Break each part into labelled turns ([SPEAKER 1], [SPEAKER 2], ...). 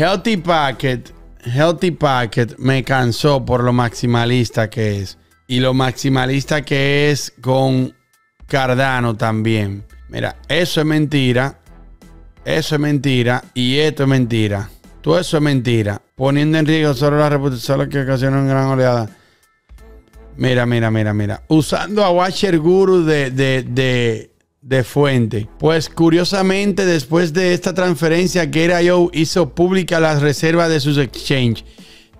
[SPEAKER 1] Healthy Packet, Healthy Packet me cansó por lo maximalista que es. Y lo maximalista que es con Cardano también. Mira, eso es mentira. Eso es mentira. Y esto es mentira. Todo eso es mentira. Poniendo en riesgo solo la reputación que ocasiona una gran oleada. Mira, mira, mira, mira. Usando a Watcher Guru de, de, de, fuente. Pues curiosamente, después de esta transferencia, GateIO hizo pública las reservas de sus exchanges.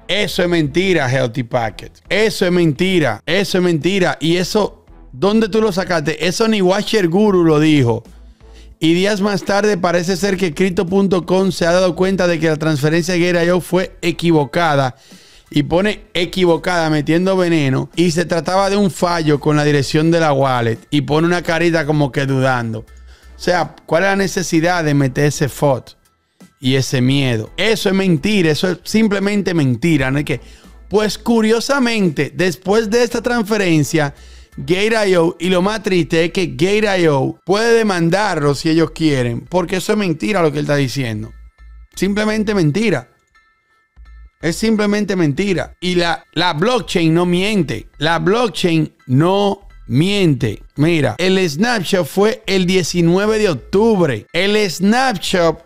[SPEAKER 1] Eso es mentira, Healthy Packet. Eso es mentira. Eso es mentira. Y eso, ¿dónde tú lo sacaste? Eso ni Watcher Guru lo dijo. Y días más tarde parece ser que Crypto.com se ha dado cuenta de que la transferencia de GateIO fue equivocada y pone equivocada metiendo veneno y se trataba de un fallo con la dirección de la wallet y pone una carita como que dudando. O sea, ¿cuál es la necesidad de meter ese FOT y ese miedo? Eso es mentira, eso es simplemente mentira. ¿no? que, pues curiosamente, después de esta transferencia, Gate.io y lo más triste es que Gate.io puede demandarlo si ellos quieren, porque eso es mentira lo que él está diciendo. Simplemente mentira. Es simplemente mentira. Y la, la blockchain no miente. La blockchain no miente. Mira, el snapshot fue el 19 de octubre. El snapshot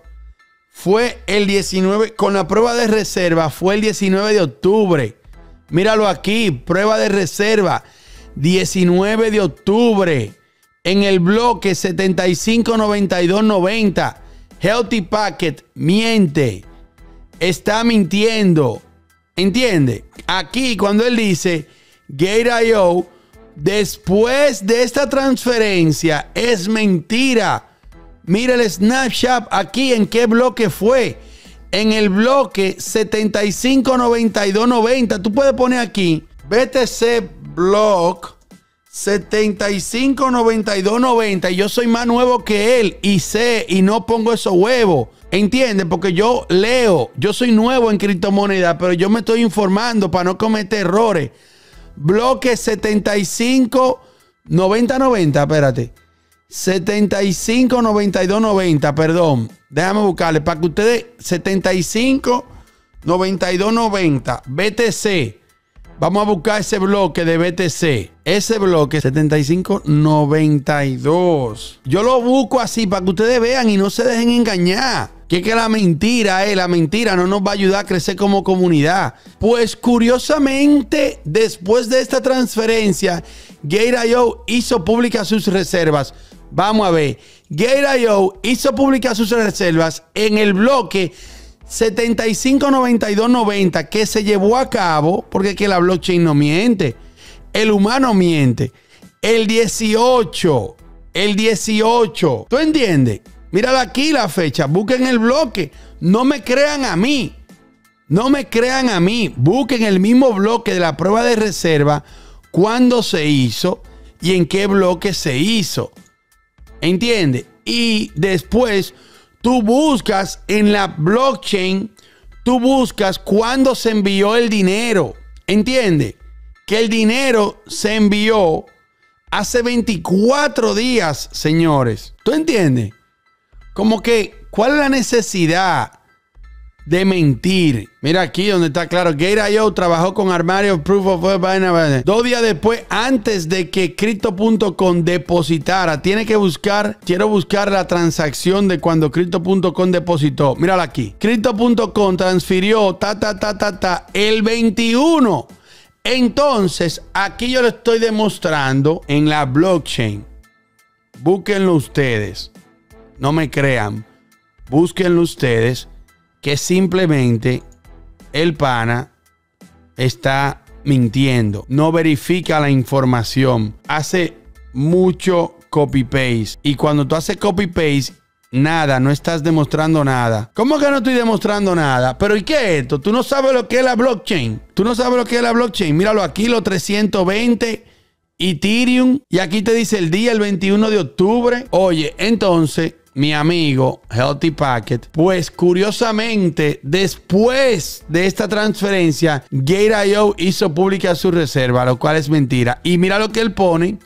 [SPEAKER 1] fue el 19, con la prueba de reserva fue el 19 de octubre. Míralo aquí, prueba de reserva. 19 de octubre en el bloque 759290. Healthy Packet miente. Está mintiendo. ¿Entiende? Aquí cuando él dice Gate.io después de esta transferencia es mentira. Mira el snapshot aquí en qué bloque fue. En el bloque 759290. Tú puedes poner aquí BTC Block 759290 y yo soy más nuevo que él y sé y no pongo esos huevos. ¿Entiendes? Porque yo leo, yo soy nuevo en criptomonedas, pero yo me estoy informando para no cometer errores. Bloque 75 90 espérate. 75 92 perdón. Déjame buscarle para que ustedes 75 92 BTC Vamos a buscar ese bloque de BTC. Ese bloque 7592. Yo lo busco así para que ustedes vean y no se dejen engañar. Que que la mentira, eh, la mentira no nos va a ayudar a crecer como comunidad. Pues curiosamente, después de esta transferencia, Gate.io hizo públicas sus reservas. Vamos a ver. Gate.io hizo públicas sus reservas en el bloque 759290 que se llevó a cabo, porque que la blockchain no miente, el humano miente. El 18, el 18, ¿tú entiendes? Mírala aquí la fecha, busquen el bloque, no me crean a mí, no me crean a mí, busquen el mismo bloque de la prueba de reserva, cuándo se hizo y en qué bloque se hizo. ¿Entiende? Y después Tú buscas en la blockchain, tú buscas cuándo se envió el dinero. ¿Entiende? Que el dinero se envió hace 24 días, señores. ¿Tú entiendes? Como que, ¿cuál es la necesidad de mentir. Mira aquí donde está claro. Gate.io trabajó con Armario Proof of Work. Dos días después, antes de que Crypto.com depositara, tiene que buscar, quiero buscar la transacción de cuando Crypto.com depositó. Mírala aquí. Crypto.com transfirió ta, ta, ta, ta, ta, el 21. Entonces, aquí yo le estoy demostrando en la blockchain. Búsquenlo ustedes. No me crean. Búsquenlo ustedes que simplemente el pana está mintiendo, no verifica la información, hace mucho copy-paste. Y cuando tú haces copy-paste, nada, no estás demostrando nada. ¿Cómo que no estoy demostrando nada? Pero ¿y qué es esto? Tú no sabes lo que es la blockchain. Tú no sabes lo que es la blockchain. Míralo aquí, los 320 Ethereum. Y aquí te dice el día, el 21 de octubre. Oye, entonces mi amigo Healthy Packet, pues curiosamente, después de esta transferencia, Gate.io hizo pública su reserva, lo cual es mentira. Y mira lo que él pone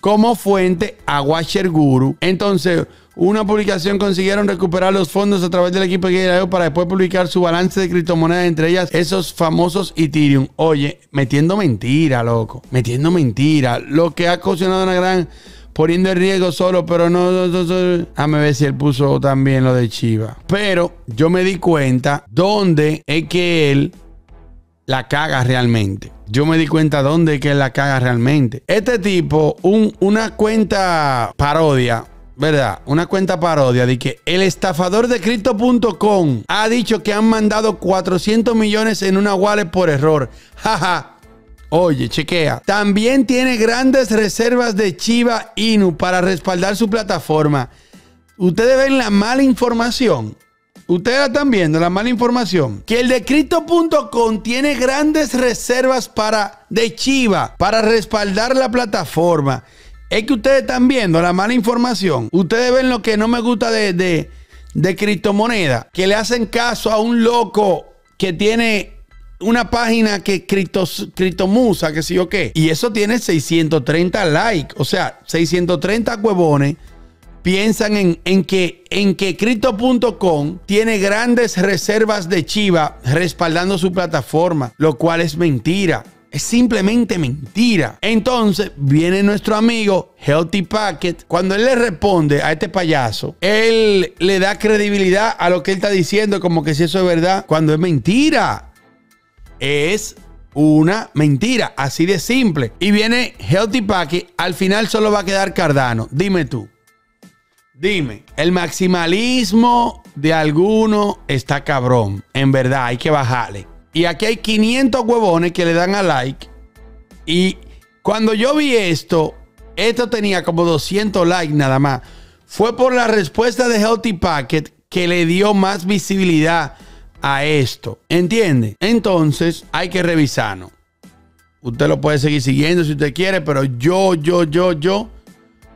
[SPEAKER 1] como fuente a Watcher Guru. Entonces, una publicación consiguieron recuperar los fondos a través del equipo de para después publicar su balance de criptomonedas, entre ellas esos famosos Ethereum. Oye, metiendo mentira, loco. Metiendo mentira. Lo que ha ocasionado una gran poniendo en riesgo solo, pero no, a ver si él puso también lo de Chiva. Pero yo me di cuenta dónde es que él la caga realmente. Yo me di cuenta dónde es que él la caga realmente. Este tipo, una cuenta parodia, ¿verdad? Una cuenta parodia de que el estafador de Crypto.com ha dicho que han mandado 400 millones en una wallet por error. Jaja. Oye, chequea. También tiene grandes reservas de Chiva Inu para respaldar su plataforma. Ustedes ven la mala información. Ustedes están viendo la mala información. Que el de Crypto.com tiene grandes reservas para, de Chiva para respaldar la plataforma. Es que ustedes están viendo la mala información. Ustedes ven lo que no me gusta de, de, de criptomoneda. Que le hacen caso a un loco que tiene una página que criptomusa, que sé yo qué. Y eso tiene 630 likes. O sea, 630 huevones piensan en, en que, en que Crypto.com tiene grandes reservas de Chiva respaldando su plataforma, lo cual es mentira. Es simplemente mentira. Entonces viene nuestro amigo Healthy Packet. Cuando él le responde a este payaso, él le da credibilidad a lo que él está diciendo, como que si eso es verdad, cuando es mentira. Es una mentira, así de simple. Y viene Healthy Packet, al final solo va a quedar Cardano. Dime tú. Dime, el maximalismo de alguno está cabrón. En verdad, hay que bajarle. Y aquí hay 500 huevones que le dan a like. Y cuando yo vi esto, esto tenía como 200 likes nada más. Fue por la respuesta de Healthy Packet que le dio más visibilidad a esto. ¿Entiende? Entonces hay que revisarlo. Usted lo puede seguir siguiendo si usted quiere, pero yo, yo, yo, yo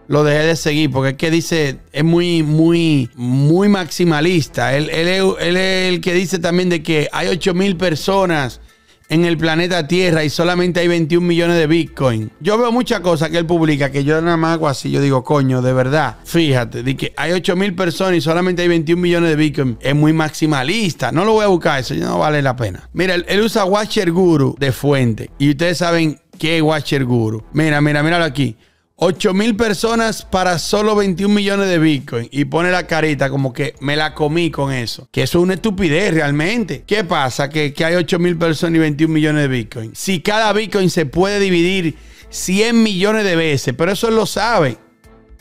[SPEAKER 1] lo dejé de seguir porque es que dice, es muy, muy, muy maximalista. Él, él, es el que dice también de que hay 8 mil personas en el planeta Tierra y solamente hay 21 millones de Bitcoin. Yo veo muchas cosas que él publica que yo nada más hago así. Yo digo, coño, de verdad. Fíjate, de que hay 8 mil personas y solamente hay 21 millones de Bitcoin. Es muy maximalista. No lo voy a buscar, eso no vale la pena. Mira, él, usa Watcher Guru de fuente. Y ustedes saben qué es Watcher Guru. Mira, mira, míralo aquí. 8 mil personas para solo 21 millones de Bitcoin. Y pone la carita como que me la comí con eso. Que eso es una estupidez realmente. ¿Qué pasa? Que, hay 8 mil personas y 21 millones de Bitcoin. Si cada Bitcoin se puede dividir 100 millones de veces. Pero eso él lo sabe.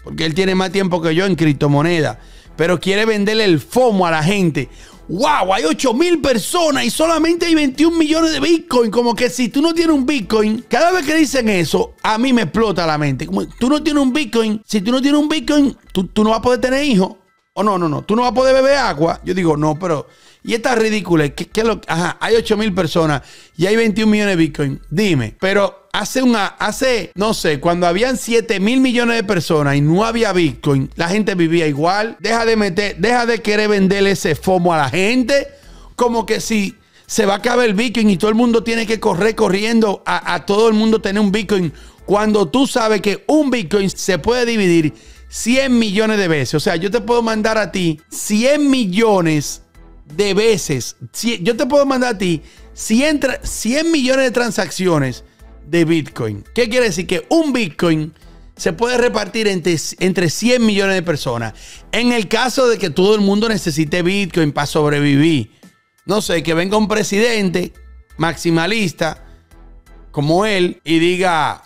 [SPEAKER 1] Porque él tiene más tiempo que yo en criptomonedas. Pero quiere venderle el FOMO a la gente wow, hay 8 mil personas y solamente hay 21 millones de Bitcoin. Como que si tú no tienes un Bitcoin, cada vez que dicen eso, a mí me explota la mente. Como tú no tienes un Bitcoin, si tú no tienes un Bitcoin, tú, tú no vas a poder tener hijos. O no, no, no, tú no vas a poder beber agua. Yo digo, no, pero y esta ridícula, ¿qué, qué lo, ajá, hay 8 mil personas y hay 21 millones de Bitcoin. Dime, pero hace una, hace, no sé, cuando habían 7 mil millones de personas y no había Bitcoin, la gente vivía igual. Deja de meter, deja de querer venderle ese FOMO a la gente. Como que si se va a acabar el Bitcoin y todo el mundo tiene que correr corriendo a, a todo el mundo tener un Bitcoin. Cuando tú sabes que un Bitcoin se puede dividir 100 millones de veces. O sea, yo te puedo mandar a ti 100 millones de veces. yo te puedo mandar a ti 100, 100 millones de transacciones de Bitcoin. ¿Qué quiere decir? Que un Bitcoin se puede repartir entre, entre 100 millones de personas. En el caso de que todo el mundo necesite Bitcoin para sobrevivir. No sé, que venga un presidente maximalista como él y diga,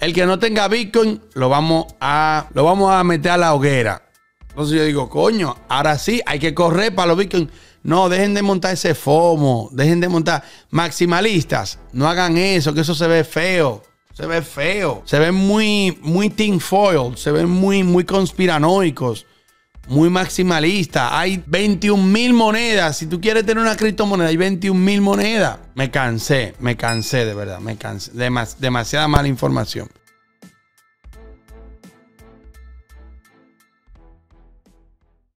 [SPEAKER 1] el que no tenga Bitcoin lo vamos a, lo vamos a meter a la hoguera. Entonces yo digo, coño, ahora sí, hay que correr para los Bitcoin. No, dejen de montar ese FOMO, dejen de montar maximalistas. No hagan eso, que eso se ve feo. Se ve feo. Se ven muy, muy foil. Se ven muy, muy conspiranoicos. Muy maximalistas. Hay 21 mil monedas. Si tú quieres tener una criptomoneda, hay 21 mil monedas. Me cansé, me cansé de verdad, me cansé. demasiada mala información.